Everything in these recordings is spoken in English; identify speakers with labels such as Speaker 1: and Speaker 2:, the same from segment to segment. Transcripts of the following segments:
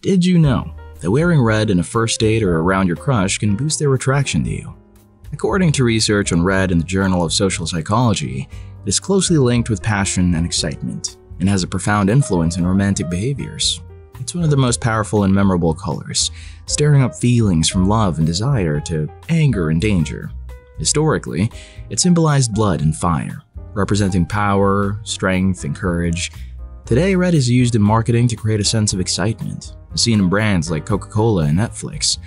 Speaker 1: Did you know that wearing red in a first date or around your crush can boost their attraction to you? According to research on red in the Journal of Social Psychology, it is closely linked with passion and excitement and has a profound influence in romantic behaviors. It's one of the most powerful and memorable colors, stirring up feelings from love and desire to anger and danger. Historically, it symbolized blood and fire, representing power, strength, and courage. Today, red is used in marketing to create a sense of excitement, seen in brands like Coca-Cola and Netflix.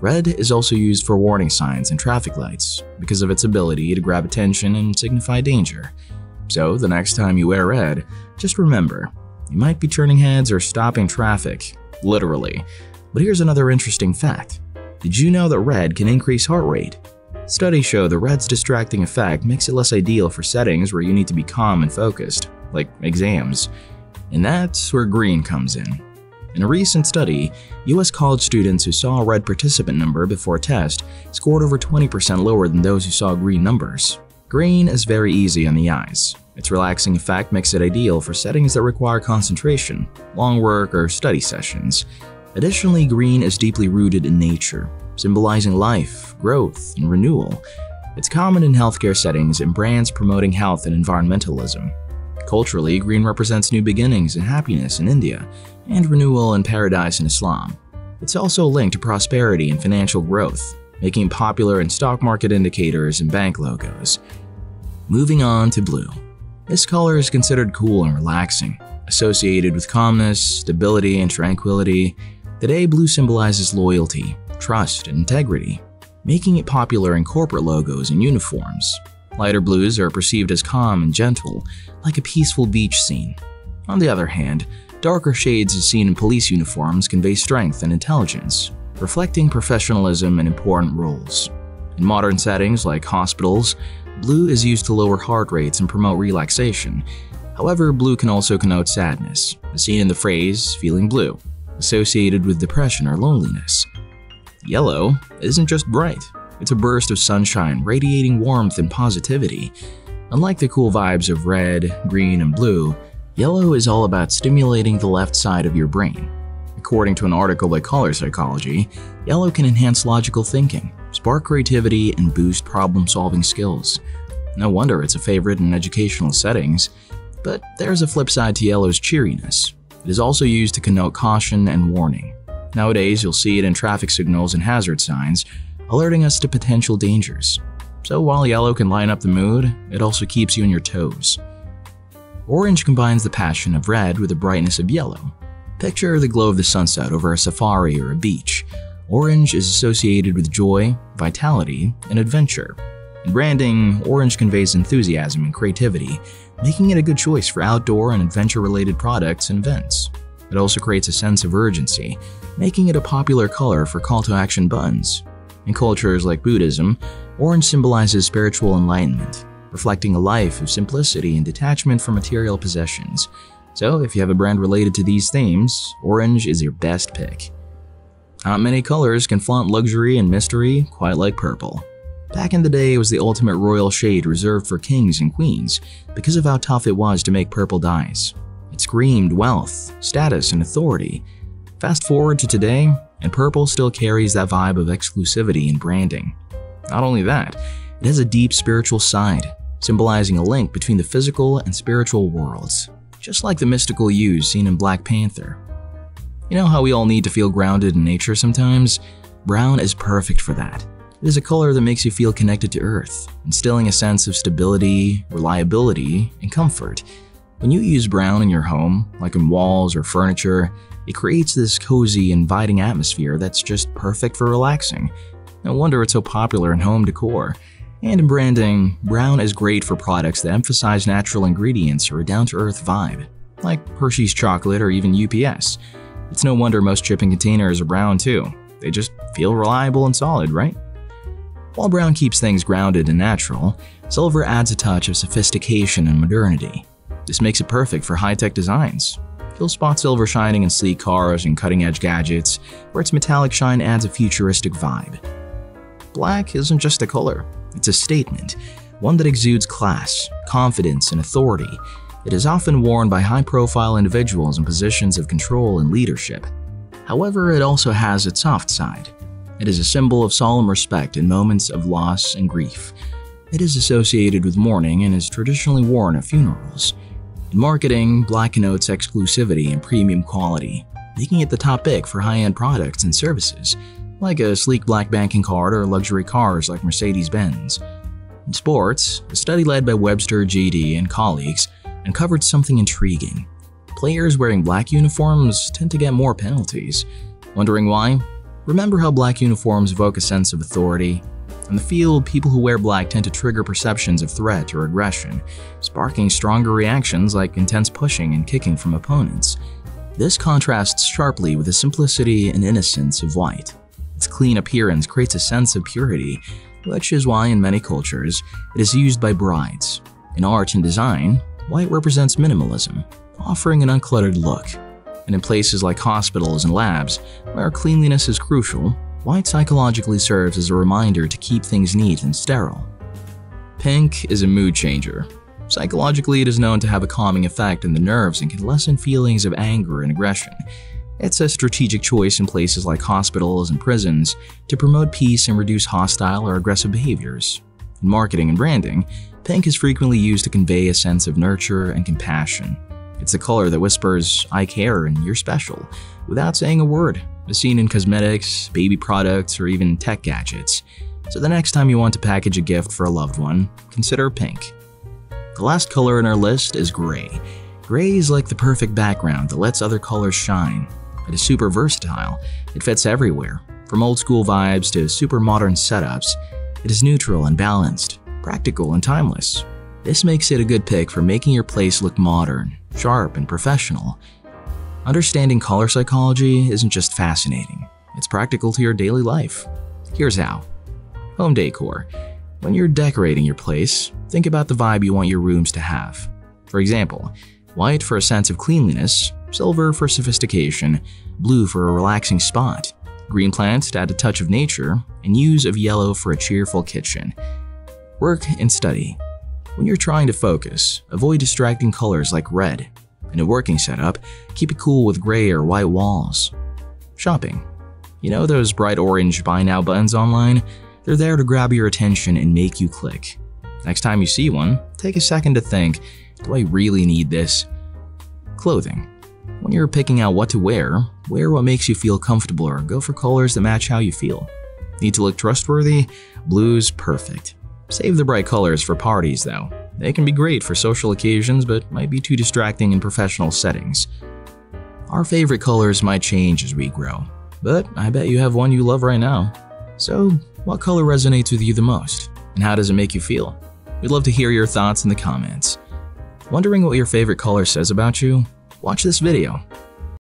Speaker 1: Red is also used for warning signs and traffic lights because of its ability to grab attention and signify danger. So, the next time you wear red, just remember, you might be turning heads or stopping traffic, literally. But here's another interesting fact. Did you know that red can increase heart rate? Studies show the red's distracting effect makes it less ideal for settings where you need to be calm and focused, like exams. And that's where green comes in. In a recent study, US college students who saw a red participant number before a test scored over 20% lower than those who saw green numbers. Green is very easy on the eyes. Its relaxing effect makes it ideal for settings that require concentration, long work, or study sessions. Additionally, green is deeply rooted in nature, symbolizing life, growth, and renewal. It's common in healthcare settings and brands promoting health and environmentalism. Culturally, green represents new beginnings and happiness in India, and renewal and paradise in Islam. It's also linked to prosperity and financial growth, making it popular in stock market indicators and bank logos. Moving on to blue. This color is considered cool and relaxing, associated with calmness, stability, and tranquility. Today, blue symbolizes loyalty, trust, and integrity, making it popular in corporate logos and uniforms. Lighter blues are perceived as calm and gentle, like a peaceful beach scene. On the other hand, darker shades as seen in police uniforms convey strength and intelligence, reflecting professionalism and important roles. In modern settings like hospitals, blue is used to lower heart rates and promote relaxation. However, blue can also connote sadness, as seen in the phrase feeling blue, associated with depression or loneliness. Yellow isn't just bright, it's a burst of sunshine radiating warmth and positivity. Unlike the cool vibes of red, green, and blue, yellow is all about stimulating the left side of your brain. According to an article by Color Psychology, yellow can enhance logical thinking, spark creativity, and boost problem-solving skills. No wonder it's a favorite in educational settings, but there's a flip side to yellow's cheeriness. It is also used to connote caution and warning. Nowadays, you'll see it in traffic signals and hazard signs, alerting us to potential dangers. So while yellow can lighten up the mood, it also keeps you on your toes. Orange combines the passion of red with the brightness of yellow. Picture the glow of the sunset over a safari or a beach. Orange is associated with joy, vitality, and adventure. In branding, orange conveys enthusiasm and creativity, making it a good choice for outdoor and adventure-related products and events. It also creates a sense of urgency, making it a popular color for call-to-action buttons. In cultures like Buddhism, orange symbolizes spiritual enlightenment, reflecting a life of simplicity and detachment from material possessions. So if you have a brand related to these themes, orange is your best pick. Not many colors can flaunt luxury and mystery quite like purple. Back in the day, it was the ultimate royal shade reserved for kings and queens because of how tough it was to make purple dyes. It screamed wealth, status, and authority. Fast forward to today, and purple still carries that vibe of exclusivity and branding. Not only that, it has a deep spiritual side, symbolizing a link between the physical and spiritual worlds, just like the mystical hues seen in Black Panther. You know how we all need to feel grounded in nature sometimes? Brown is perfect for that. It is a color that makes you feel connected to Earth, instilling a sense of stability, reliability, and comfort. When you use brown in your home, like in walls or furniture, it creates this cozy, inviting atmosphere that's just perfect for relaxing. No wonder it's so popular in home decor. And in branding, brown is great for products that emphasize natural ingredients or a down-to-earth vibe, like Hershey's chocolate or even UPS. It's no wonder most shipping containers are brown too. They just feel reliable and solid, right? While brown keeps things grounded and natural, silver adds a touch of sophistication and modernity. This makes it perfect for high-tech designs, You'll spot silver shining in sleek cars and cutting-edge gadgets, where its metallic shine adds a futuristic vibe. Black isn't just a color, it's a statement, one that exudes class, confidence, and authority. It is often worn by high-profile individuals in positions of control and leadership. However, it also has its soft side. It is a symbol of solemn respect in moments of loss and grief. It is associated with mourning and is traditionally worn at funerals. In marketing, black connotes exclusivity and premium quality, making it the top pick for high-end products and services, like a sleek black banking card or luxury cars like Mercedes-Benz. In sports, a study led by Webster, GD, and colleagues uncovered something intriguing. Players wearing black uniforms tend to get more penalties. Wondering why? Remember how black uniforms evoke a sense of authority, on the field, people who wear black tend to trigger perceptions of threat or aggression, sparking stronger reactions like intense pushing and kicking from opponents. This contrasts sharply with the simplicity and innocence of white. Its clean appearance creates a sense of purity, which is why in many cultures it is used by brides. In art and design, white represents minimalism, offering an uncluttered look. And in places like hospitals and labs, where cleanliness is crucial, White psychologically serves as a reminder to keep things neat and sterile. Pink is a mood changer. Psychologically, it is known to have a calming effect on the nerves and can lessen feelings of anger and aggression. It's a strategic choice in places like hospitals and prisons to promote peace and reduce hostile or aggressive behaviors. In marketing and branding, pink is frequently used to convey a sense of nurture and compassion. It's a color that whispers, I care and you're special, without saying a word seen in cosmetics, baby products, or even tech gadgets. So the next time you want to package a gift for a loved one, consider pink. The last color in our list is gray. Gray is like the perfect background that lets other colors shine. It is super versatile. It fits everywhere, from old school vibes to super modern setups. It is neutral and balanced, practical and timeless. This makes it a good pick for making your place look modern, sharp, and professional. Understanding color psychology isn't just fascinating, it's practical to your daily life. Here's how. Home decor. When you're decorating your place, think about the vibe you want your rooms to have. For example, white for a sense of cleanliness, silver for sophistication, blue for a relaxing spot, green plants to add a touch of nature, and hues of yellow for a cheerful kitchen. Work and study. When you're trying to focus, avoid distracting colors like red, in a working setup, keep it cool with gray or white walls. Shopping. You know those bright orange buy now buttons online? They're there to grab your attention and make you click. Next time you see one, take a second to think, do I really need this? Clothing. When you're picking out what to wear, wear what makes you feel comfortable or go for colors that match how you feel. Need to look trustworthy? Blue's perfect. Save the bright colors for parties though. They can be great for social occasions, but might be too distracting in professional settings. Our favorite colors might change as we grow, but I bet you have one you love right now. So, what color resonates with you the most, and how does it make you feel? We'd love to hear your thoughts in the comments. Wondering what your favorite color says about you? Watch this video